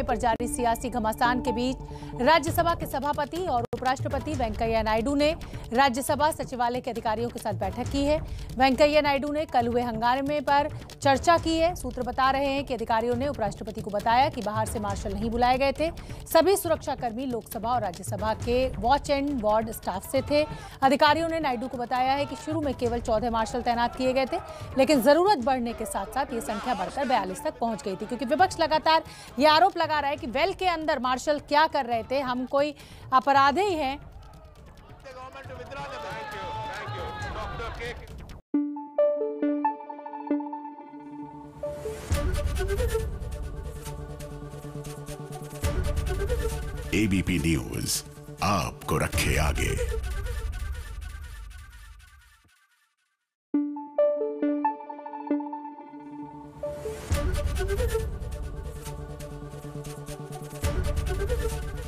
पर जारी सियासी घमासान के बीच राज्यसभा के सभापति और उपराष्ट्रपति वेंकैया नायडू ने राज्यसभा सचिवालय के अधिकारियों के साथ बैठक की है। वेंकैया नायडू ने कल हुए हंगामे पर चर्चा की है। सूत्र बता रहे हैं कि अधिकारियों ने उपराष्ट्रपति को बताया कि बाहर से मार्शल नहीं बुलाए गए थे। सभी सुरक्षाकर्मी लोकसभा और राज्यसभा के वॉच एंड वार्ड स्टाफ से थे। अधिकारियों ने नायडू को बताया है कि शुरू में केवल चौदह मार्शल तैनात किए गए थे, लेकिन ज़रूरत बढ़ने के साथ साथ ये संख्या बढ़कर बयालीस तक पहुँच गई थी, क्योंकि विपक्ष लगातार ये आरोप लगा रहा है कि वेल के अंदर मार्शल क्या कर रहे थे, हम कोई अपराधी हैं. एबीपी न्यूज़ आपको रखे आगे